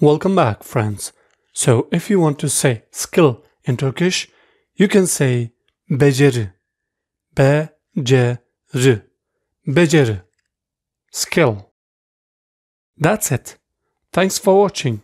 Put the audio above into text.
Welcome back, friends. So, if you want to say skill in Turkish, you can say beceri. Beceri. Beceri. Skill. That's it. Thanks for watching.